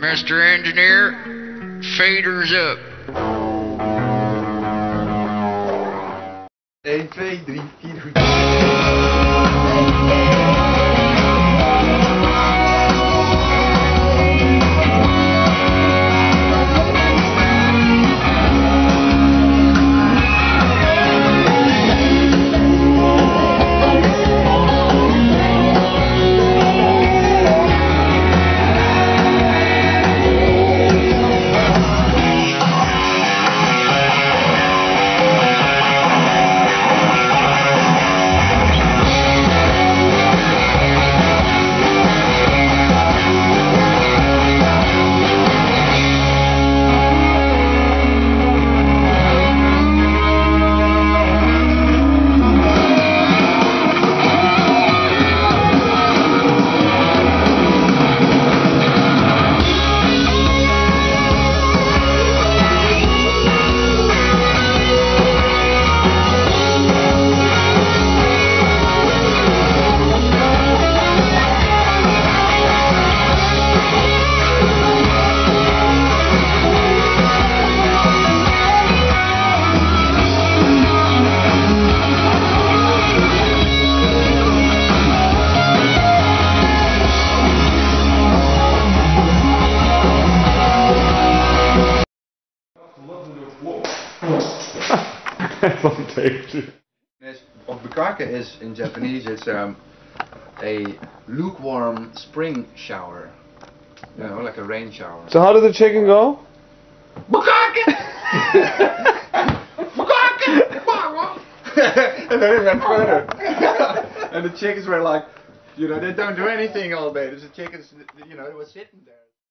Mr. Engineer, faders up. 1, 2, 3, 4, goed. Van tegen. Is, of is in Japanese, it's um, a lukewarm spring shower. You know, like a rain shower. So how did the chicken go? Bukake! Bukake! and then it went further. and the chickens were like, you know, they don't do anything all day. The chickens, you know, they were sitting there.